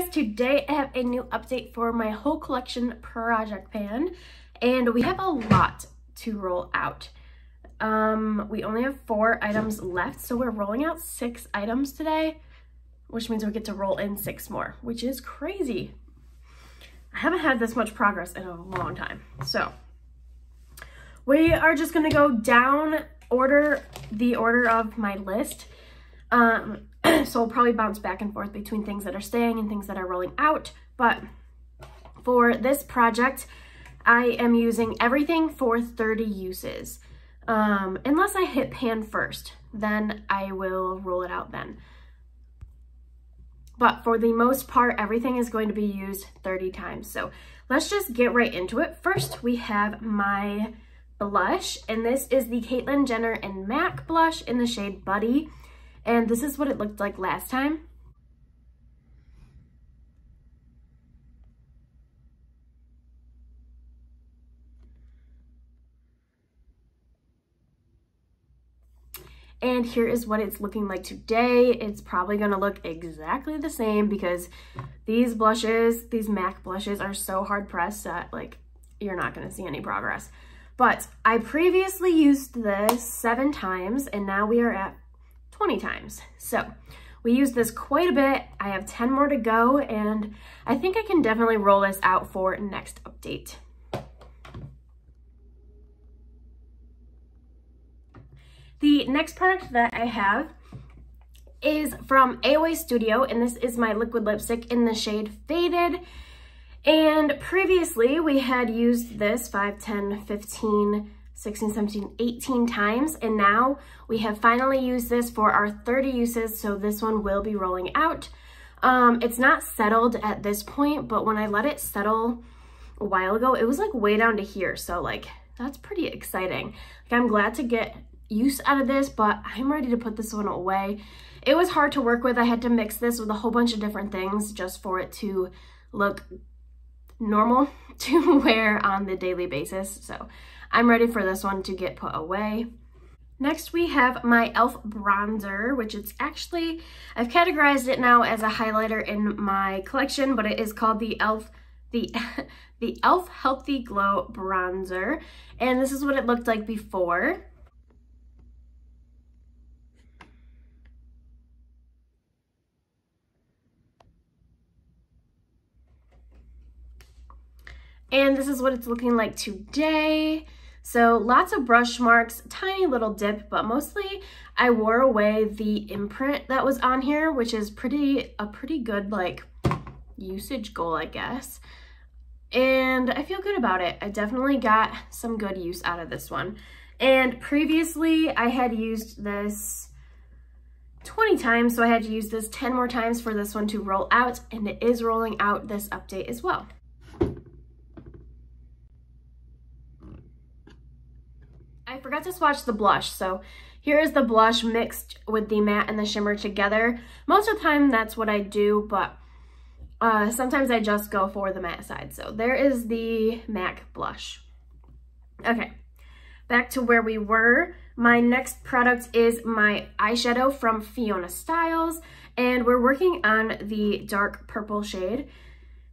guys, today I have a new update for my whole collection project pan and we have a lot to roll out. Um, we only have four items left, so we're rolling out six items today, which means we get to roll in six more, which is crazy. I haven't had this much progress in a long time. So we are just gonna go down order, the order of my list. Um, so we'll probably bounce back and forth between things that are staying and things that are rolling out. But for this project, I am using everything for 30 uses. Um, unless I hit pan first, then I will roll it out then. But for the most part, everything is going to be used 30 times. So let's just get right into it. First, we have my blush, and this is the Caitlyn Jenner and MAC blush in the shade Buddy. And this is what it looked like last time. And here is what it's looking like today. It's probably gonna look exactly the same because these blushes, these MAC blushes are so hard pressed that like you're not gonna see any progress. But I previously used this seven times and now we are at 20 times. So we use this quite a bit. I have 10 more to go and I think I can definitely roll this out for next update. The next product that I have is from AOA Studio and this is my liquid lipstick in the shade Faded. And previously we had used this 5, 10, 15, 16, 17, 18 times. And now we have finally used this for our 30 uses. So this one will be rolling out. Um, it's not settled at this point, but when I let it settle a while ago, it was like way down to here. So like, that's pretty exciting. Like I'm glad to get use out of this, but I'm ready to put this one away. It was hard to work with. I had to mix this with a whole bunch of different things just for it to look normal to wear on the daily basis. So I'm ready for this one to get put away. Next we have my e.l.f. bronzer, which it's actually, I've categorized it now as a highlighter in my collection, but it is called the e.l.f. the the e.l.f. Healthy Glow Bronzer. And this is what it looked like before. And this is what it's looking like today. So lots of brush marks, tiny little dip, but mostly I wore away the imprint that was on here, which is pretty a pretty good like usage goal, I guess. And I feel good about it. I definitely got some good use out of this one. And previously I had used this 20 times, so I had to use this 10 more times for this one to roll out, and it is rolling out this update as well. I forgot to swatch the blush. So here is the blush mixed with the matte and the shimmer together. Most of the time that's what I do, but uh, sometimes I just go for the matte side. So there is the MAC blush. Okay, back to where we were. My next product is my eyeshadow from Fiona Stiles, and we're working on the dark purple shade.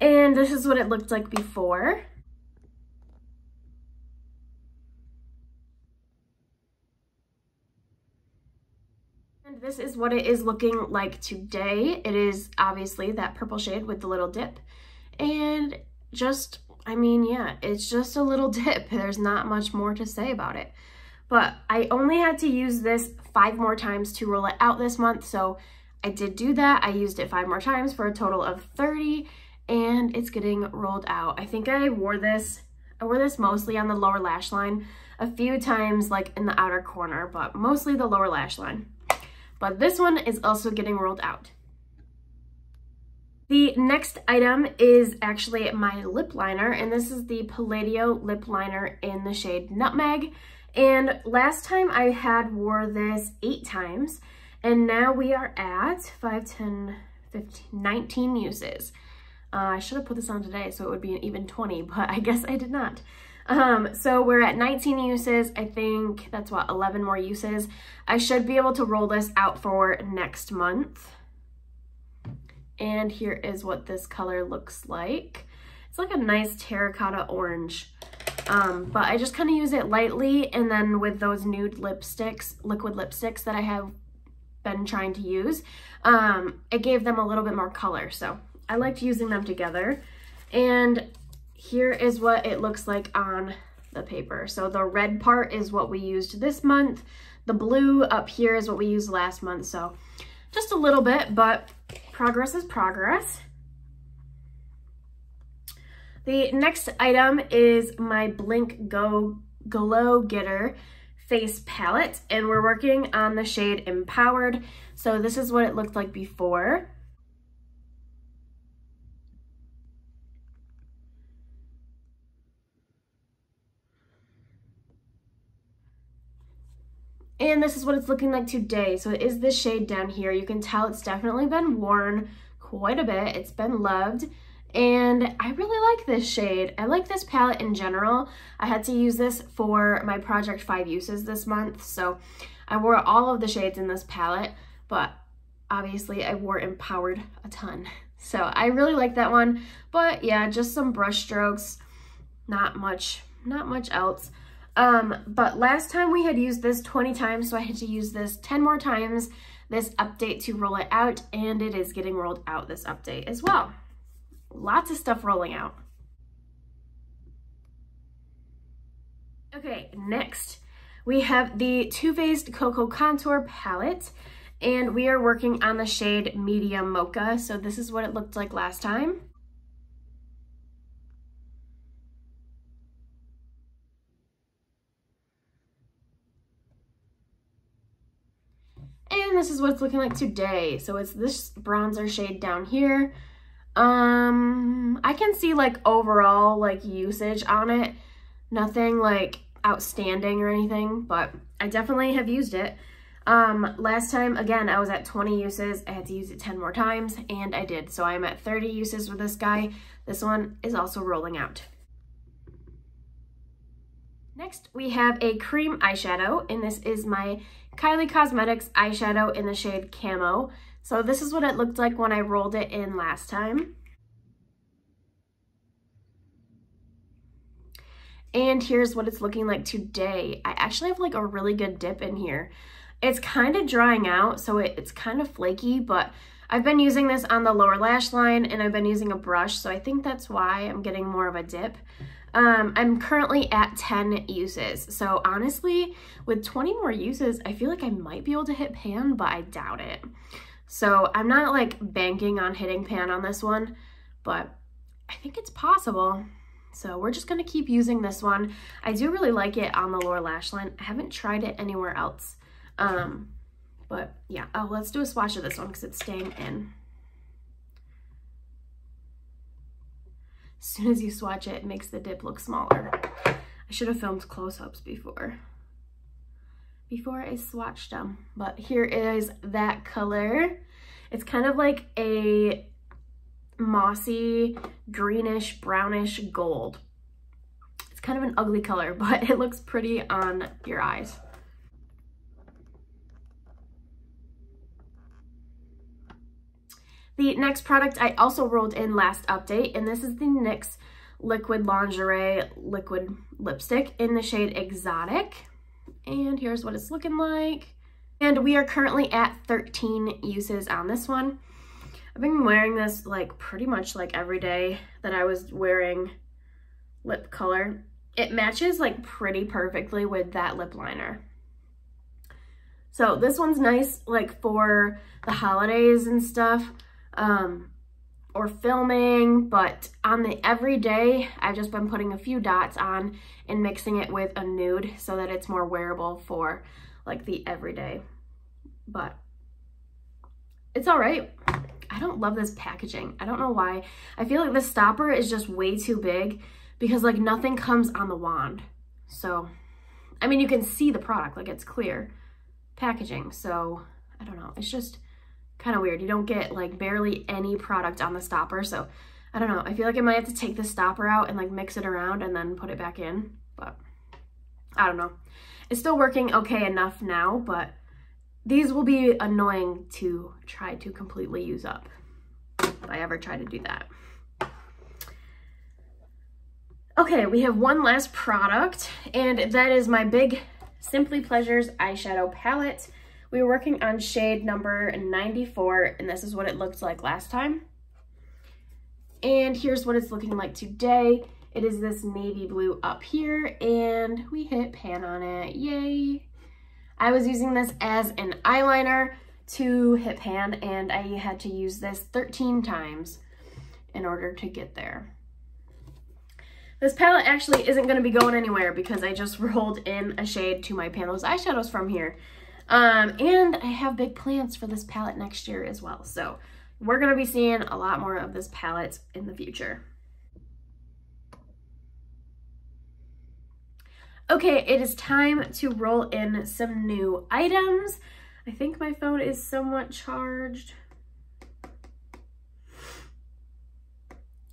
And this is what it looked like before. This is what it is looking like today. It is obviously that purple shade with the little dip. And just, I mean, yeah, it's just a little dip. There's not much more to say about it. But I only had to use this five more times to roll it out this month. So I did do that. I used it five more times for a total of 30 and it's getting rolled out. I think I wore this, I wore this mostly on the lower lash line a few times like in the outer corner, but mostly the lower lash line but this one is also getting rolled out. The next item is actually my lip liner, and this is the Palladio lip liner in the shade Nutmeg. And last time I had wore this eight times, and now we are at 5, 10, 15, 19 uses. Uh, I should have put this on today so it would be an even 20, but I guess I did not. Um, so we're at 19 uses. I think that's what, 11 more uses. I should be able to roll this out for next month. And here is what this color looks like. It's like a nice terracotta orange. Um, but I just kind of use it lightly and then with those nude lipsticks, liquid lipsticks that I have been trying to use, um, it gave them a little bit more color. So I liked using them together. And here is what it looks like on the paper. So the red part is what we used this month. The blue up here is what we used last month. So just a little bit, but progress is progress. The next item is my Blink Go Glow Getter face palette and we're working on the shade Empowered. So this is what it looked like before. And this is what it's looking like today. So it is this shade down here. You can tell it's definitely been worn quite a bit. It's been loved. And I really like this shade. I like this palette in general. I had to use this for my Project 5 uses this month. So I wore all of the shades in this palette, but obviously I wore Empowered a ton. So I really like that one. But yeah, just some brush strokes. Not much, not much else. Um, but last time we had used this 20 times, so I had to use this 10 more times, this update to roll it out, and it is getting rolled out this update as well. Lots of stuff rolling out. Okay, next we have the Too Faced Cocoa Contour Palette, and we are working on the shade Medium Mocha. So this is what it looked like last time. And this is what it's looking like today. So it's this bronzer shade down here. Um, I can see like overall like usage on it. Nothing like outstanding or anything, but I definitely have used it. Um, last time, again, I was at 20 uses. I had to use it 10 more times, and I did. So I'm at 30 uses with this guy. This one is also rolling out. Next, we have a cream eyeshadow, and this is my Kylie Cosmetics eyeshadow in the shade Camo. So this is what it looked like when I rolled it in last time. And here's what it's looking like today. I actually have like a really good dip in here. It's kind of drying out, so it, it's kind of flaky, but I've been using this on the lower lash line and I've been using a brush, so I think that's why I'm getting more of a dip. Um, I'm currently at 10 uses. So honestly, with 20 more uses, I feel like I might be able to hit pan, but I doubt it. So I'm not like banking on hitting pan on this one, but I think it's possible. So we're just gonna keep using this one. I do really like it on the lower lash line. I haven't tried it anywhere else. Um, but yeah, oh, let's do a swatch of this one because it's staying in. As soon as you swatch it, it makes the dip look smaller. I should have filmed close-ups before before I swatched them. But here is that color. It's kind of like a mossy, greenish, brownish gold. It's kind of an ugly color, but it looks pretty on your eyes. The next product I also rolled in last update, and this is the NYX Liquid Lingerie Liquid Lipstick in the shade Exotic. And here's what it's looking like. And we are currently at 13 uses on this one. I've been wearing this like pretty much like every day that I was wearing lip color. It matches like pretty perfectly with that lip liner. So this one's nice like for the holidays and stuff um, or filming, but on the everyday, I've just been putting a few dots on and mixing it with a nude so that it's more wearable for like the everyday. But it's all right. I don't love this packaging. I don't know why. I feel like the stopper is just way too big because like nothing comes on the wand. So, I mean, you can see the product, like it's clear packaging. So, I don't know. It's just, kind of weird. You don't get like barely any product on the stopper. So I don't know. I feel like I might have to take the stopper out and like mix it around and then put it back in. But I don't know. It's still working okay enough now, but these will be annoying to try to completely use up. If I ever try to do that. Okay, we have one last product, and that is my big Simply Pleasures eyeshadow palette. We were working on shade number 94, and this is what it looked like last time. And here's what it's looking like today. It is this navy blue up here, and we hit pan on it, yay. I was using this as an eyeliner to hit pan, and I had to use this 13 times in order to get there. This palette actually isn't going to be going anywhere because I just rolled in a shade to my Panels eyeshadows from here. Um, and I have big plans for this palette next year as well. So we're going to be seeing a lot more of this palette in the future. Okay, it is time to roll in some new items. I think my phone is somewhat charged.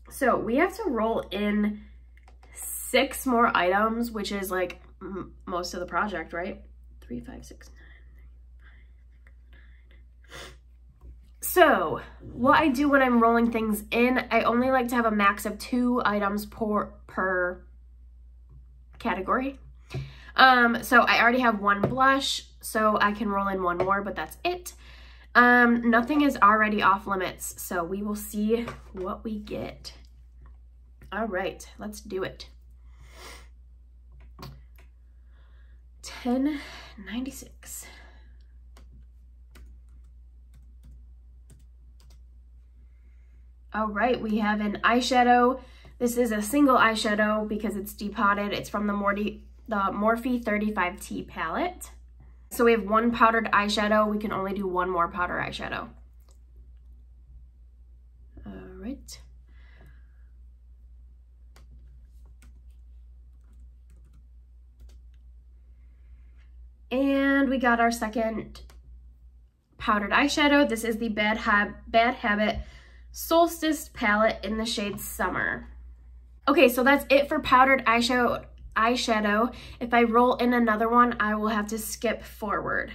So we have to roll in six more items, which is like most of the project, right? Three, five, six, So what I do when I'm rolling things in, I only like to have a max of two items per, per category. Um, so I already have one blush, so I can roll in one more, but that's it. Um, nothing is already off limits, so we will see what we get. All right, let's do it. 1096. All right, we have an eyeshadow. This is a single eyeshadow because it's depotted. It's from the Morty, the Morphe 35T palette. So we have one powdered eyeshadow. We can only do one more powder eyeshadow. All right. And we got our second powdered eyeshadow. This is the Bad, Hab Bad Habit Solstice palette in the shade Summer. Okay, so that's it for powdered eyeshadow. eyeshadow. If I roll in another one, I will have to skip forward.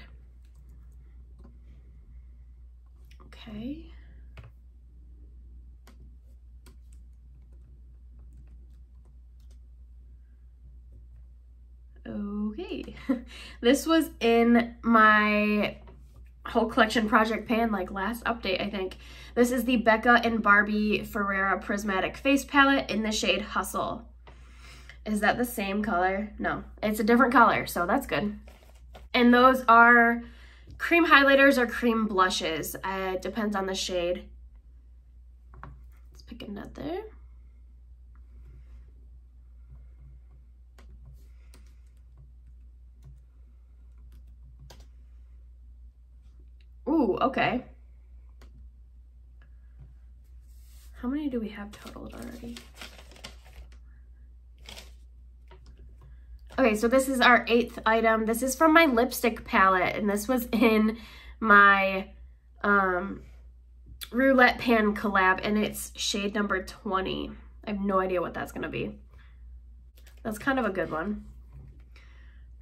Okay. Okay, this was in my whole collection project pan like last update I think. This is the Becca and Barbie Ferreira Prismatic Face Palette in the shade Hustle. Is that the same color? No, it's a different color, so that's good. And those are cream highlighters or cream blushes. Uh, it depends on the shade. Let's pick another. Ooh, okay. How many do we have totaled already? Okay, so this is our eighth item. This is from my lipstick palette, and this was in my um, Roulette Pan collab, and it's shade number 20. I have no idea what that's going to be. That's kind of a good one.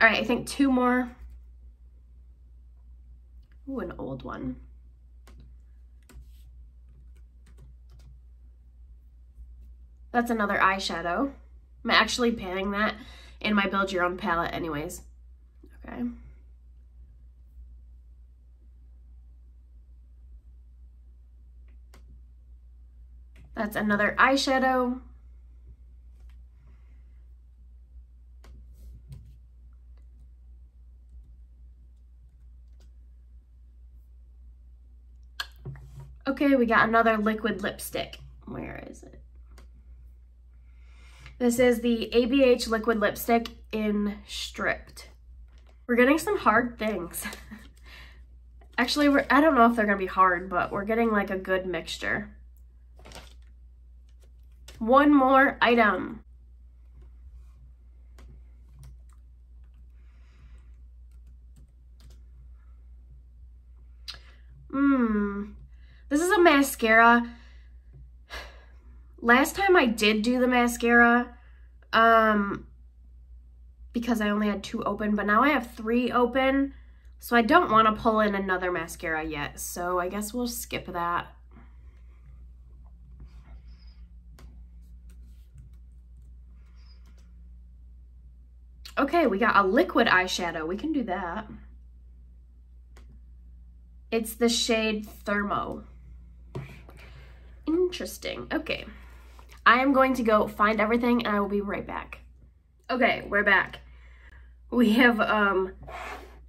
All right, I think two more Ooh, an old one. That's another eyeshadow. I'm actually panning that in my Build Your Own palette anyways. Okay. That's another eyeshadow. Okay, we got another liquid lipstick. Where is it? This is the ABH liquid lipstick in Stripped. We're getting some hard things. Actually, we're, I don't know if they're going to be hard, but we're getting like a good mixture. One more item. This is a mascara. Last time I did do the mascara, um, because I only had two open, but now I have three open, so I don't want to pull in another mascara yet, so I guess we'll skip that. Okay, we got a liquid eyeshadow. We can do that. It's the shade Thermo. Interesting. Okay. I am going to go find everything and I will be right back. Okay, we're back. We have um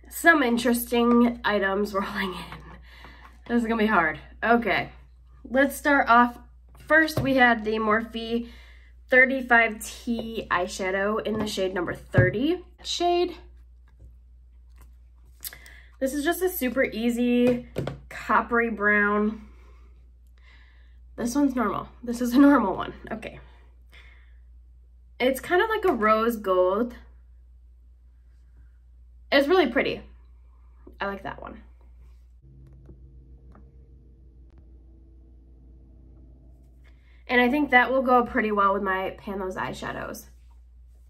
some interesting items rolling in. This is gonna be hard. Okay, let's start off. First, we had the Morphe 35T eyeshadow in the shade number 30 shade. This is just a super easy coppery brown. This one's normal. This is a normal one. Okay. It's kind of like a rose gold. It's really pretty. I like that one. And I think that will go pretty well with my Pan Those eyeshadows.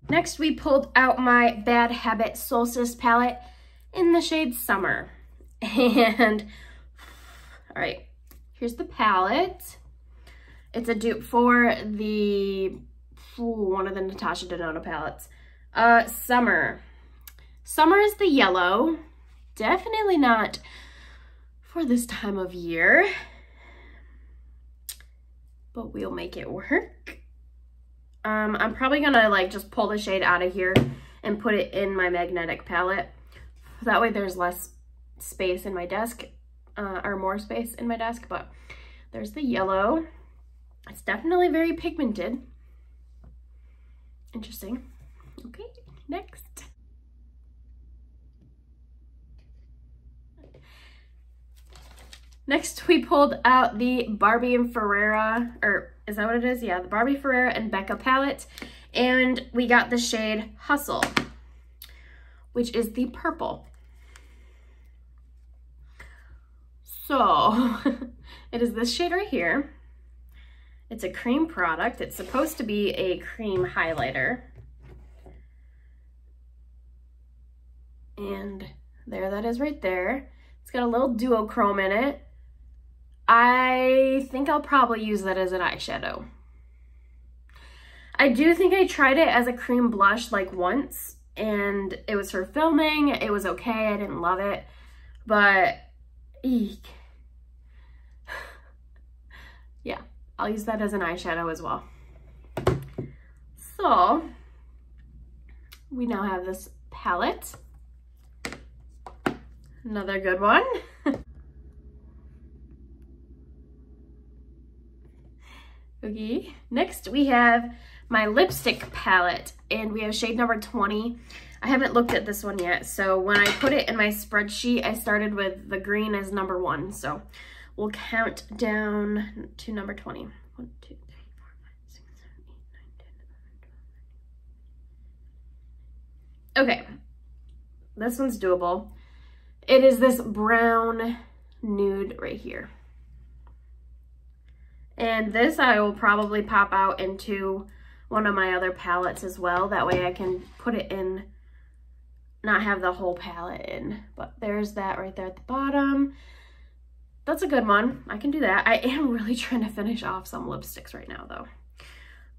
Next, we pulled out my Bad Habit Solstice palette in the shade Summer. And, all right, here's the palette. It's a dupe for the, one of the Natasha Denona palettes. Uh, Summer. Summer is the yellow. Definitely not for this time of year but we'll make it work. Um, I'm probably gonna like just pull the shade out of here and put it in my magnetic palette. That way there's less space in my desk, uh, or more space in my desk, but there's the yellow. It's definitely very pigmented. Interesting. Okay, next. Next, we pulled out the Barbie and Ferreira, or is that what it is? Yeah, the Barbie Ferreira and Becca palette. And we got the shade Hustle, which is the purple. So, it is this shade right here. It's a cream product. It's supposed to be a cream highlighter. And there that is right there. It's got a little duochrome in it. I think I'll probably use that as an eyeshadow. I do think I tried it as a cream blush like once and it was for filming. It was okay. I didn't love it, but eek. yeah, I'll use that as an eyeshadow as well. So we now have this palette. Another good one. Okay, next we have my lipstick palette and we have shade number 20. I haven't looked at this one yet, so when I put it in my spreadsheet, I started with the green as number one. So we'll count down to number 20. One, two, three, four, five, six, seven, eight, nine, ten, eleven, twelve. Okay, this one's doable. It is this brown nude right here. And this I will probably pop out into one of my other palettes as well. That way I can put it in, not have the whole palette in. But there's that right there at the bottom. That's a good one. I can do that. I am really trying to finish off some lipsticks right now though.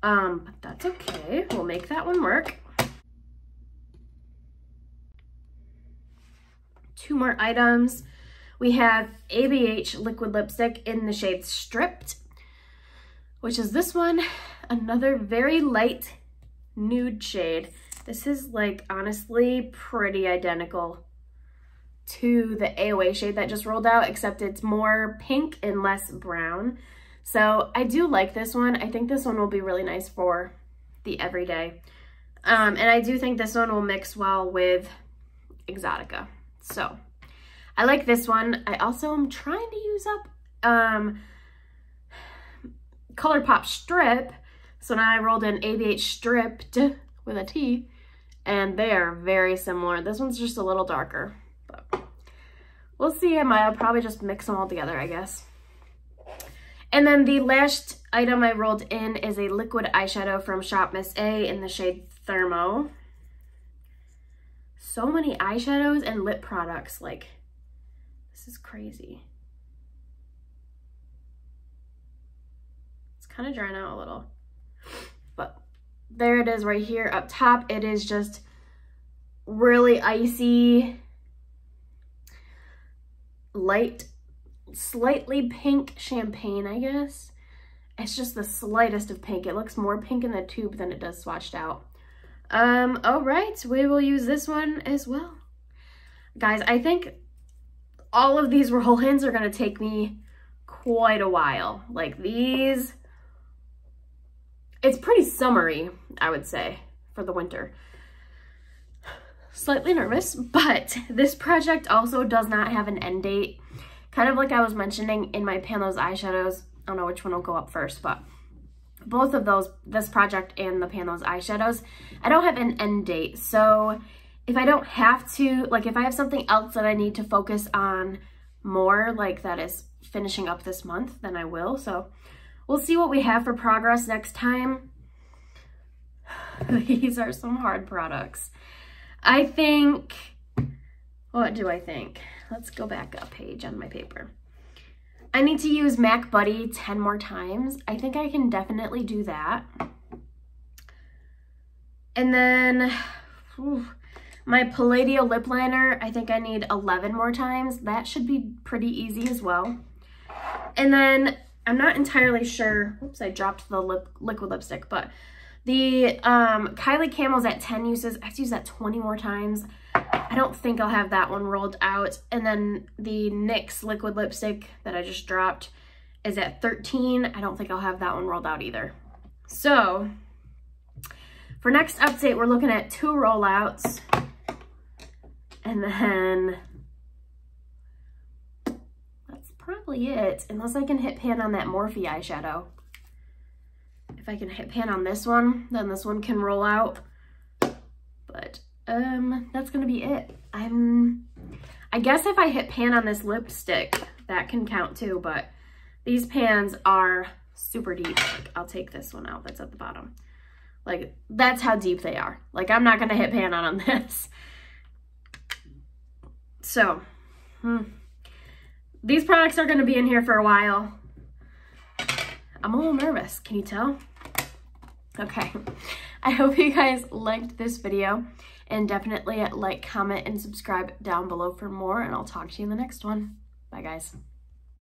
Um, but that's okay. We'll make that one work. Two more items. We have ABH liquid lipstick in the shade Stripped which is this one, another very light nude shade. This is like honestly pretty identical to the AOA shade that just rolled out, except it's more pink and less brown. So I do like this one. I think this one will be really nice for the everyday. Um, and I do think this one will mix well with Exotica. So I like this one. I also am trying to use up um, ColourPop Strip. So now I rolled in ABH Stripped with a T, and they are very similar. This one's just a little darker, we'll see. Might I'll probably just mix them all together, I guess. And then the last item I rolled in is a liquid eyeshadow from Shop Miss A in the shade Thermo. So many eyeshadows and lip products, like, this is crazy. It's kind of drying out a little. But there it is right here up top. It is just really icy, light, slightly pink champagne, I guess. It's just the slightest of pink. It looks more pink in the tube than it does swatched out. Um, all right, we will use this one as well. Guys, I think all of these roll-ins are gonna take me quite a while. Like these, it's pretty summery, I would say, for the winter. Slightly nervous, but this project also does not have an end date. Kind of like I was mentioning in my Pan Those eyeshadows, I don't know which one will go up first, but both of those, this project and the Pan Those eyeshadows, I don't have an end date. So if I don't have to, like if I have something else that I need to focus on more, like that is finishing up this month, then I will. So we'll see what we have for progress next time. These are some hard products. I think, what do I think? Let's go back a page on my paper. I need to use MAC Buddy 10 more times. I think I can definitely do that. And then whew, my Palladio lip liner, I think I need 11 more times. That should be pretty easy as well. And then I'm not entirely sure, oops, I dropped the lip, liquid lipstick, but the um, Kylie Camels at 10 uses, I have to use that 20 more times. I don't think I'll have that one rolled out. And then the NYX liquid lipstick that I just dropped is at 13. I don't think I'll have that one rolled out either. So for next update, we're looking at two rollouts. And then that's probably it, unless I can hit pan on that Morphe eyeshadow. If I can hit pan on this one, then this one can roll out. But um, that's gonna be it. I'm, I guess if I hit pan on this lipstick, that can count too, but these pans are super deep. Like, I'll take this one out that's at the bottom. Like, that's how deep they are. Like, I'm not gonna hit pan on, this. So, hmm. these products are gonna be in here for a while. I'm a little nervous, can you tell? Okay, I hope you guys liked this video and definitely like, comment, and subscribe down below for more and I'll talk to you in the next one. Bye guys.